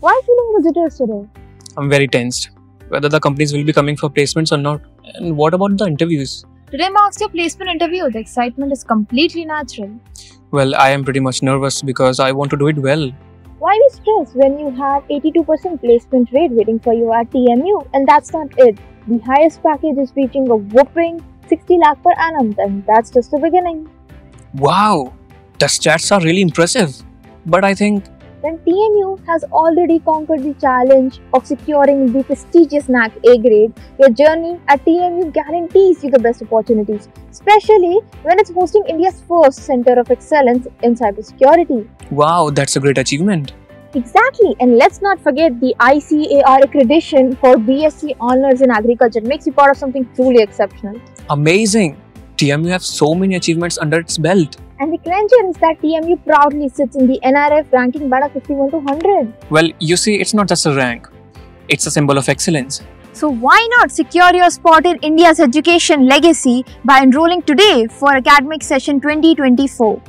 Why are you feeling jitters today? I'm very tensed. Whether the companies will be coming for placements or not. And what about the interviews? Today marks your placement interview. The excitement is completely natural. Well, I am pretty much nervous because I want to do it well. Why be stressed when you have 82% placement rate waiting for you at TMU? And that's not it. The highest package is reaching a whopping 60 lakh per annum, and that's just the beginning. Wow, the stats are really impressive. But I think When TMU has already conquered the challenge of securing the prestigious NAAC A grade, your journey at TMU guarantees you the best opportunities, especially when it's hosting India's first center of excellence in cybersecurity. wow, that's a great achievement. Exactly, and let's not forget the ICAR accreditation for BSc Honors in Agriculture makes you part of something truly exceptional. Amazing. TMU have so many achievements under its belt. And the clincher is that TMU proudly sits in the NIRF ranking beta 51 to 100. Well, you see, it's not just a rank. It's a symbol of excellence. So why not secure your spot in India's education legacy by enrolling today for academic session 2024?